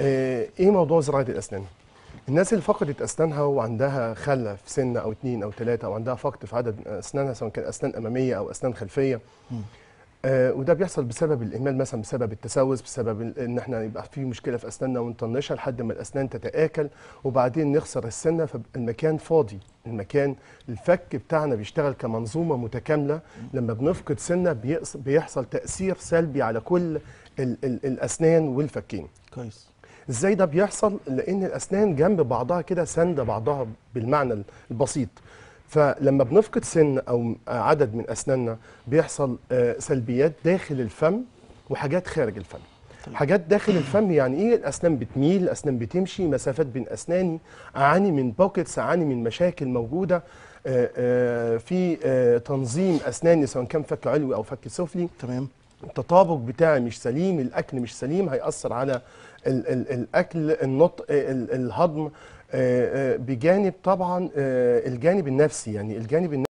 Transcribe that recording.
آه، إيه موضوع زراعة الأسنان؟ الناس اللي فقدت أسنانها وعندها خلة في سن أو اتنين أو ثلاثة أو عندها فقد في عدد أسنانها سواء كان أسنان أمامية أو أسنان خلفية. آه وده بيحصل بسبب الإهمال مثلا بسبب التسوس بسبب إن إحنا يبقى في مشكلة في أسناننا ونطنشها لحد ما الأسنان تتآكل وبعدين نخسر السنة فالمكان فاضي. المكان الفك بتاعنا بيشتغل كمنظومة متكاملة. لما بنفقد سنة بيحصل تأثير سلبي على كل ال ال الأسنان والفكين. كويس. إزاي ده بيحصل؟ لأن الاسنان جنب بعضها كده ساندة بعضها بالمعنى البسيط. فلما بنفقد سن أو عدد من اسناننا بيحصل آه، سلبيات داخل الفم وحاجات خارج الفم. حاجات داخل الفم يعني إيه؟ الاسنان بتميل الاسنان بتمشي مسافات بين اسناني اعاني من بوكيتس اعاني من مشاكل موجودة آه، آه، في تنظيم اسناني سواء كان فك علوي أو فك سفلي. تمام. التطابق بتاعي مش سليم الأكل مش سليم هيأثر على ال ال الأكل النطق ال الهضم بجانب طبعا الجانب النفسي يعني الجانب النفسي